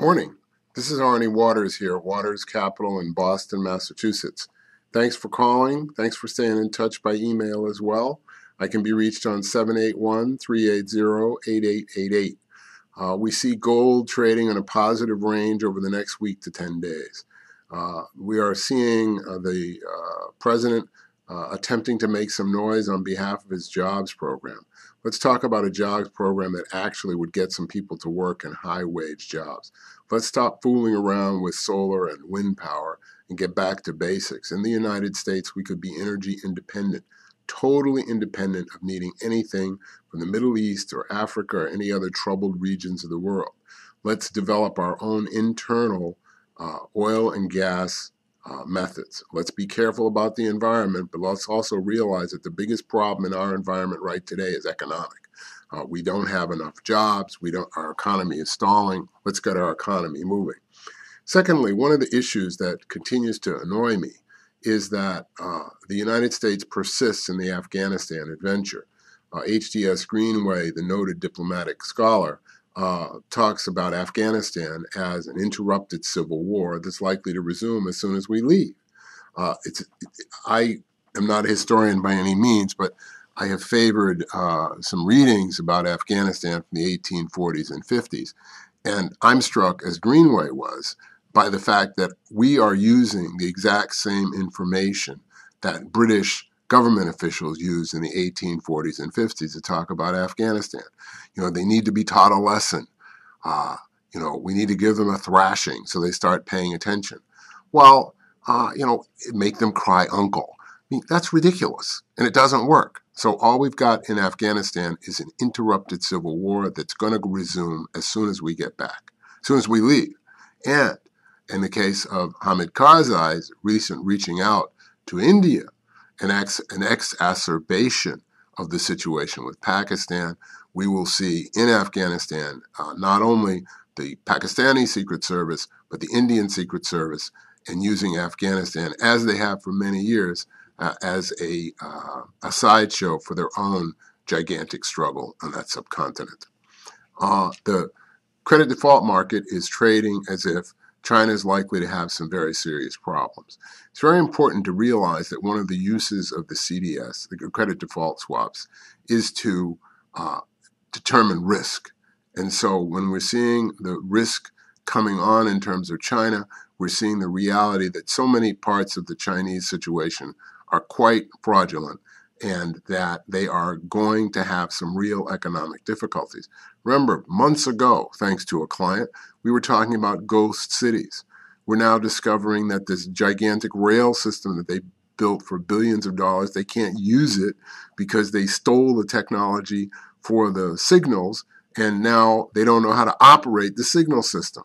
Morning. This is Arnie Waters here at Waters Capital in Boston, Massachusetts. Thanks for calling. Thanks for staying in touch by email as well. I can be reached on 781 380 8888. Uh, we see gold trading in a positive range over the next week to 10 days. Uh, we are seeing uh, the uh, president uh, attempting to make some noise on behalf of his jobs program. Let's talk about a jobs program that actually would get some people to work in high wage jobs. Let's stop fooling around with solar and wind power and get back to basics. In the United States, we could be energy independent, totally independent of needing anything from the Middle East or Africa or any other troubled regions of the world. Let's develop our own internal uh, oil and gas uh, methods. Let's be careful about the environment, but let's also realize that the biggest problem in our environment right today is economic. Uh, we don't have enough jobs. We don't. Our economy is stalling. Let's get our economy moving. Secondly, one of the issues that continues to annoy me is that uh, the United States persists in the Afghanistan adventure. H.D.S. Uh, Greenway, the noted diplomatic scholar, uh, talks about Afghanistan as an interrupted civil war that's likely to resume as soon as we leave. Uh, it's, I am not a historian by any means, but I have favored uh, some readings about Afghanistan from the 1840s and 50s. And I'm struck, as Greenway was, by the fact that we are using the exact same information that British government officials used in the 1840s and 50s to talk about Afghanistan. You know, they need to be taught a lesson. Uh, you know, we need to give them a thrashing so they start paying attention. Well, uh, you know, make them cry uncle. I mean, that's ridiculous, and it doesn't work. So all we've got in Afghanistan is an interrupted civil war that's going to resume as soon as we get back, as soon as we leave. And in the case of Hamid Karzai's recent reaching out to India an, ex, an exacerbation of the situation with Pakistan. We will see in Afghanistan uh, not only the Pakistani Secret Service, but the Indian Secret Service, and using Afghanistan, as they have for many years, uh, as a, uh, a sideshow for their own gigantic struggle on that subcontinent. Uh, the credit default market is trading as if China is likely to have some very serious problems. It's very important to realize that one of the uses of the CDS, the credit default swaps, is to uh, determine risk. And so when we're seeing the risk coming on in terms of China, we're seeing the reality that so many parts of the Chinese situation are quite fraudulent and that they are going to have some real economic difficulties. Remember, months ago, thanks to a client, we were talking about ghost cities. We're now discovering that this gigantic rail system that they built for billions of dollars, they can't use it because they stole the technology for the signals and now they don't know how to operate the signal system.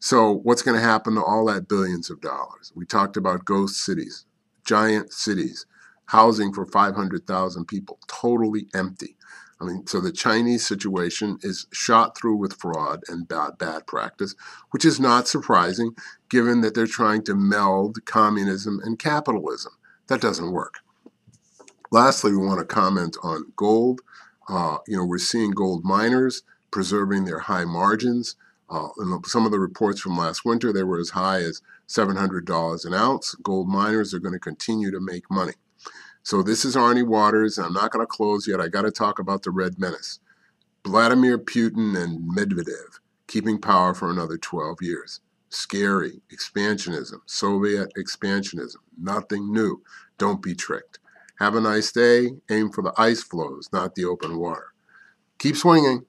So, what's going to happen to all that billions of dollars? We talked about ghost cities, giant cities housing for 500,000 people, totally empty. I mean, so the Chinese situation is shot through with fraud and bad, bad practice, which is not surprising given that they're trying to meld communism and capitalism. That doesn't work. Lastly, we want to comment on gold. Uh, you know, we're seeing gold miners preserving their high margins. Uh, some of the reports from last winter, they were as high as $700 an ounce. Gold miners are going to continue to make money. So this is Arnie Waters, I'm not going to close yet. I got to talk about the Red Menace. Vladimir Putin and Medvedev keeping power for another 12 years. Scary. Expansionism. Soviet expansionism. Nothing new. Don't be tricked. Have a nice day. Aim for the ice floes, not the open water. Keep swinging.